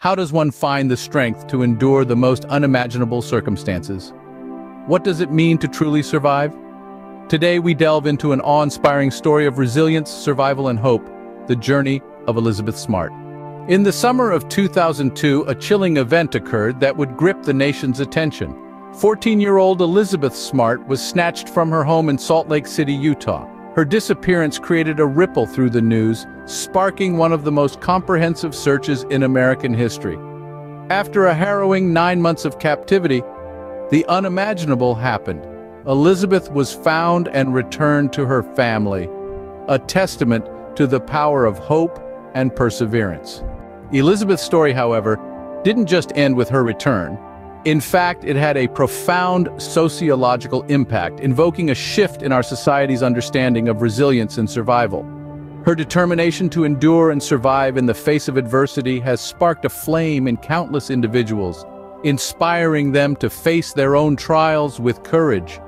How does one find the strength to endure the most unimaginable circumstances? What does it mean to truly survive? Today we delve into an awe-inspiring story of resilience, survival and hope, the journey of Elizabeth Smart. In the summer of 2002, a chilling event occurred that would grip the nation's attention. 14-year-old Elizabeth Smart was snatched from her home in Salt Lake City, Utah. Her disappearance created a ripple through the news, sparking one of the most comprehensive searches in American history. After a harrowing nine months of captivity, the unimaginable happened. Elizabeth was found and returned to her family, a testament to the power of hope and perseverance. Elizabeth's story, however, didn't just end with her return. In fact, it had a profound sociological impact, invoking a shift in our society's understanding of resilience and survival. Her determination to endure and survive in the face of adversity has sparked a flame in countless individuals, inspiring them to face their own trials with courage.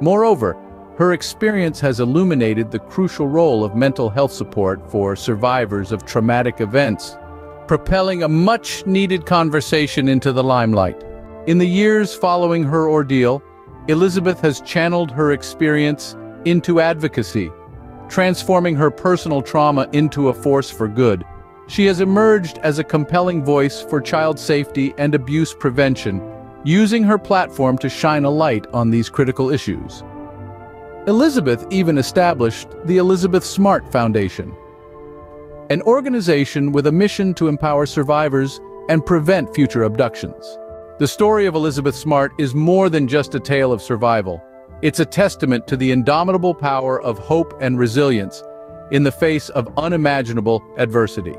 Moreover, her experience has illuminated the crucial role of mental health support for survivors of traumatic events, propelling a much-needed conversation into the limelight. In the years following her ordeal, Elizabeth has channeled her experience into advocacy, transforming her personal trauma into a force for good. She has emerged as a compelling voice for child safety and abuse prevention, using her platform to shine a light on these critical issues. Elizabeth even established the Elizabeth Smart Foundation, an organization with a mission to empower survivors and prevent future abductions. The story of Elizabeth Smart is more than just a tale of survival. It's a testament to the indomitable power of hope and resilience in the face of unimaginable adversity.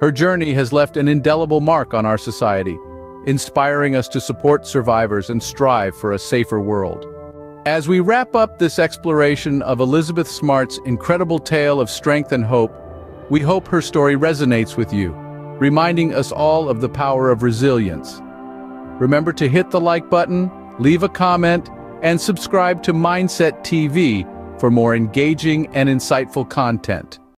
Her journey has left an indelible mark on our society, inspiring us to support survivors and strive for a safer world. As we wrap up this exploration of Elizabeth Smart's incredible tale of strength and hope, we hope her story resonates with you, reminding us all of the power of resilience. Remember to hit the like button, leave a comment, and subscribe to Mindset TV for more engaging and insightful content.